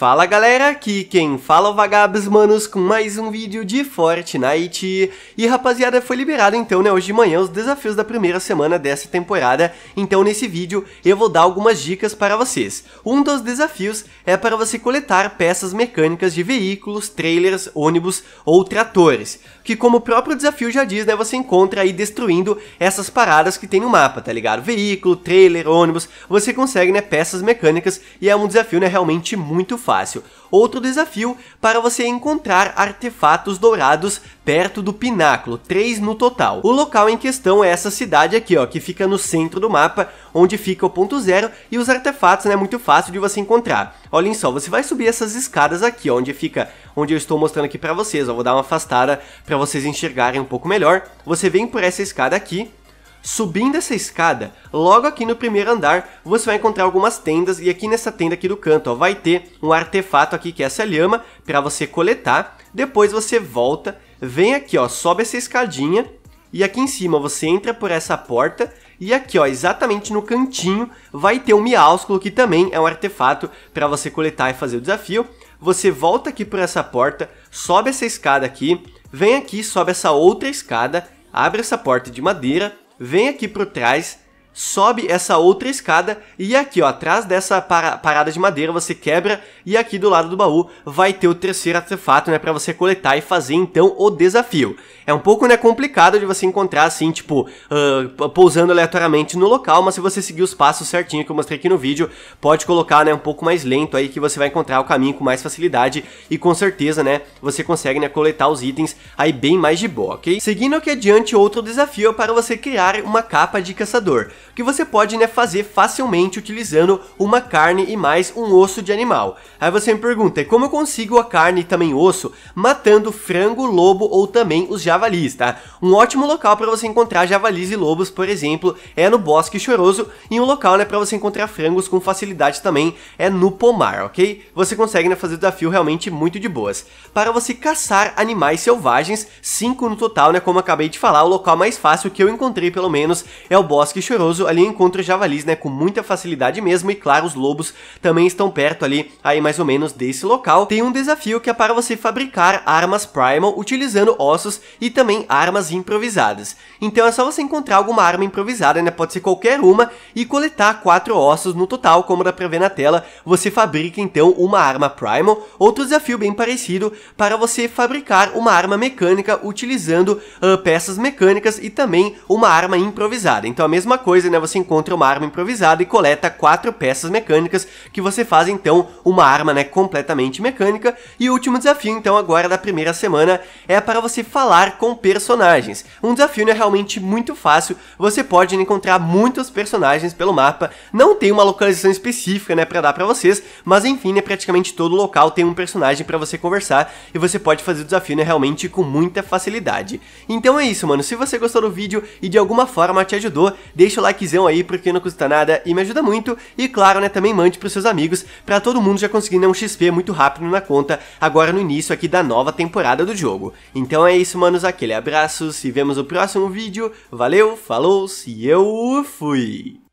Fala galera, aqui quem fala é o Vagabos Manos com mais um vídeo de Fortnite. E rapaziada, foi liberado então né, hoje de manhã os desafios da primeira semana dessa temporada. Então nesse vídeo eu vou dar algumas dicas para vocês. Um dos desafios é para você coletar peças mecânicas de veículos, trailers, ônibus ou tratores Que como o próprio desafio já diz, né, você encontra aí destruindo essas paradas que tem no mapa, tá ligado? Veículo, trailer, ônibus, você consegue né, peças mecânicas e é um desafio né, realmente muito fácil fácil. Outro desafio para você encontrar artefatos dourados perto do pináculo, três no total. O local em questão é essa cidade aqui, ó, que fica no centro do mapa, onde fica o ponto zero, e os artefatos né, é muito fácil de você encontrar. Olhem só, você vai subir essas escadas aqui, ó, onde fica, onde eu estou mostrando aqui para vocês, ó, vou dar uma afastada para vocês enxergarem um pouco melhor. Você vem por essa escada aqui, Subindo essa escada, logo aqui no primeiro andar, você vai encontrar algumas tendas e aqui nessa tenda aqui do canto, ó, vai ter um artefato aqui que é essa lhama para você coletar. Depois você volta, vem aqui, ó, sobe essa escadinha e aqui em cima você entra por essa porta e aqui, ó, exatamente no cantinho, vai ter um miásculo que também é um artefato para você coletar e fazer o desafio. Você volta aqui por essa porta, sobe essa escada aqui, vem aqui, sobe essa outra escada, abre essa porta de madeira, vem aqui por trás, sobe essa outra escada e aqui ó, atrás dessa parada de madeira você quebra e aqui do lado do baú vai ter o terceiro artefato, né, para você coletar e fazer então o desafio. É um pouco, né, complicado de você encontrar assim, tipo, uh, pousando aleatoriamente no local, mas se você seguir os passos certinho que eu mostrei aqui no vídeo, pode colocar, né, um pouco mais lento aí que você vai encontrar o caminho com mais facilidade e com certeza, né, você consegue, né, coletar os itens aí bem mais de boa, ok? Seguindo aqui adiante, outro desafio é para você criar uma capa de caçador que você pode né, fazer facilmente utilizando uma carne e mais um osso de animal. Aí você me pergunta, como eu consigo a carne e também osso matando frango, lobo ou também os javalis, tá? Um ótimo local para você encontrar javalis e lobos, por exemplo, é no Bosque Choroso e um local né, para você encontrar frangos com facilidade também é no pomar, ok? Você consegue né, fazer o desafio realmente muito de boas. Para você caçar animais selvagens, 5 no total, né, como acabei de falar, o local mais fácil que eu encontrei pelo menos é o Bosque Choroso, ali encontra javalis, né, com muita facilidade mesmo, e claro, os lobos também estão perto ali, aí mais ou menos desse local. Tem um desafio que é para você fabricar armas Primal utilizando ossos e também armas improvisadas. Então é só você encontrar alguma arma improvisada, né, pode ser qualquer uma, e coletar quatro ossos no total, como dá pra ver na tela, você fabrica então uma arma Primal. Outro desafio bem parecido para você fabricar uma arma mecânica utilizando uh, peças mecânicas e também uma arma improvisada. Então a mesma coisa, né, você encontra uma arma improvisada e coleta quatro peças mecânicas que você faz então uma arma, né, completamente mecânica. E o último desafio então agora da primeira semana é para você falar com personagens. Um desafio né, realmente muito fácil, você pode encontrar muitos personagens pelo mapa, não tem uma localização específica, né, para dar para vocês, mas enfim, né, praticamente todo local tem um personagem para você conversar e você pode fazer o desafio né, realmente com muita facilidade. Então é isso, mano, se você gostou do vídeo e de alguma forma te ajudou, deixa o like likezão aí, porque não custa nada e me ajuda muito. E claro, né, também mande pros seus amigos, pra todo mundo já conseguir um XP muito rápido na conta, agora no início aqui da nova temporada do jogo. Então é isso, manos, aquele abraço, se vemos no próximo vídeo, valeu, falou, se eu fui!